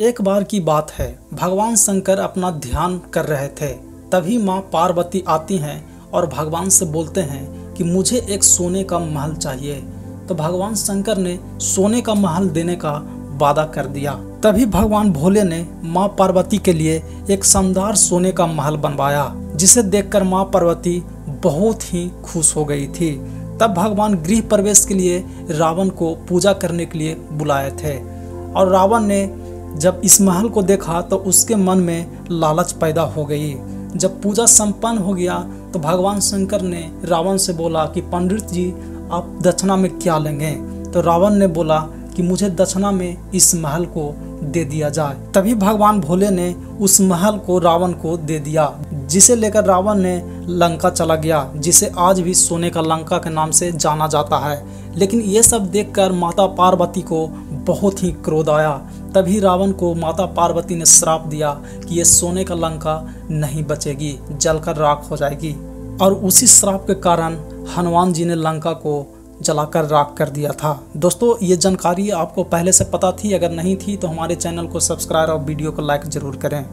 एक बार की बात है, भगवान शंकर अपना ध्यान कर रहे थे। तभी माँ पार्वती आती हैं और भगवान से बोलते हैं कि मुझे एक सोने का महल चाहिए। तो भगवान शंकर ने सोने का महल देने का वादा कर दिया। तभी भगवान भोले ने माँ पार्वती के लिए एक शानदार सोने का महल बनवाया, जिसे देखकर माँ पार्वती बहुत ही खुश हो गई थी। तब भगवान गृह प्रवेश के लिए रावण को पूजा करने के लिए बुलाए थे और रावण ने जब इस महल को देखा तो उसके मन में लालच पैदा हो गई। जब पूजा संपन्न हो गया तो भगवान शंकर ने रावण से बोला कि, पंडित जी, आप दक्षिणा में क्या लेंगे? तो रावण ने बोला कि, मुझे दक्षिणा में इस महल को दे दिया जाए। तभी भगवान भोले ने उस महल को, रावण को दे दिया, जिसे लेकर रावण ने लंका चला गया, जिसे आज भी सोने का लंका के नाम से जाना जाता है। लेकिन ये सब देखकर माता पार्वती को बहुत ही क्रोध आया। तभी रावण को माता पार्वती ने श्राप दिया कि ये सोने का लंका नहीं बचेगी, जलकर राख हो जाएगी। और उसी श्राप के कारण हनुमान जी ने लंका को जलाकर राख कर दिया था। दोस्तों, ये जानकारी आपको पहले से पता थी, अगर नहीं थी तो हमारे चैनल को सब्सक्राइब और वीडियो को लाइक ज़रूर करें।